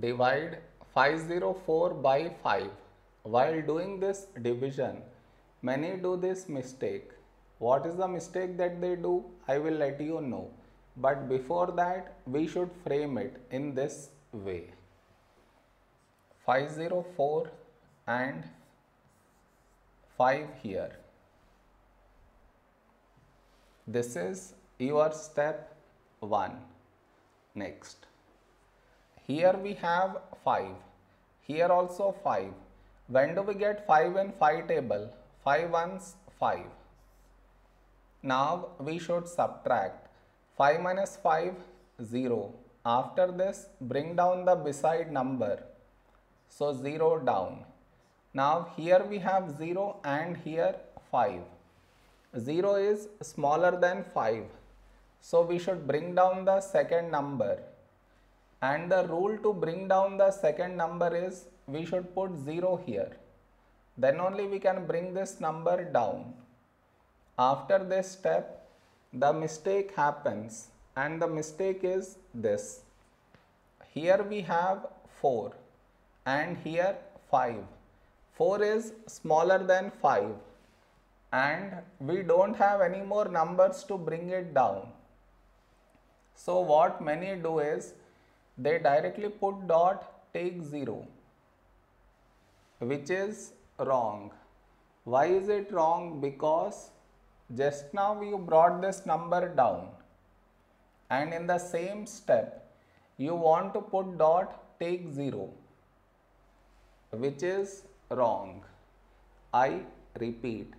divide 504 by 5. While doing this division, many do this mistake. What is the mistake that they do? I will let you know. But before that, we should frame it in this way 504 and 5 here. This is your step 1. Next. Here we have 5. Here also 5. When do we get 5 in 5 table? 5 ones 5. Now we should subtract 5 minus 5 0. After this bring down the beside number. So 0 down. Now here we have 0 and here 5. 0 is smaller than 5. So we should bring down the second number. And the rule to bring down the second number is we should put 0 here. Then only we can bring this number down. After this step, the mistake happens and the mistake is this. Here we have 4 and here 5. 4 is smaller than 5 and we don't have any more numbers to bring it down. So what many do is they directly put dot take 0 which is wrong. Why is it wrong? Because just now you brought this number down and in the same step you want to put dot take 0 which is wrong. I repeat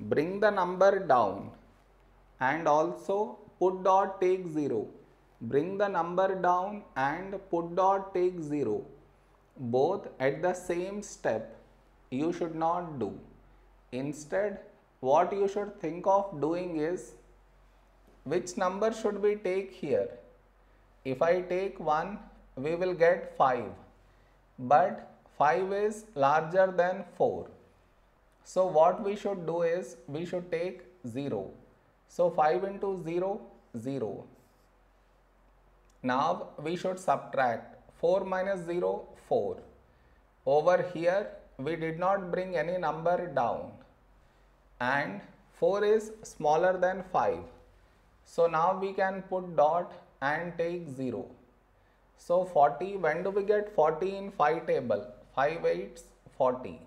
bring the number down and also put dot take 0 bring the number down and put dot take 0 both at the same step you should not do. Instead what you should think of doing is which number should we take here? If I take 1 we will get 5 but 5 is larger than 4 so what we should do is we should take 0. So 5 into 0, 0. Now we should subtract 4 minus 0, 4. Over here we did not bring any number down and 4 is smaller than 5. So now we can put dot and take 0. So 40, when do we get 40 in 5 table? 5 8s 40.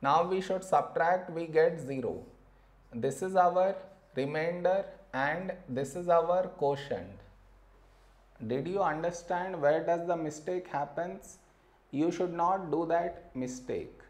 Now we should subtract, we get 0. This is our remainder and this is our quotient. Did you understand where does the mistake happens? You should not do that mistake.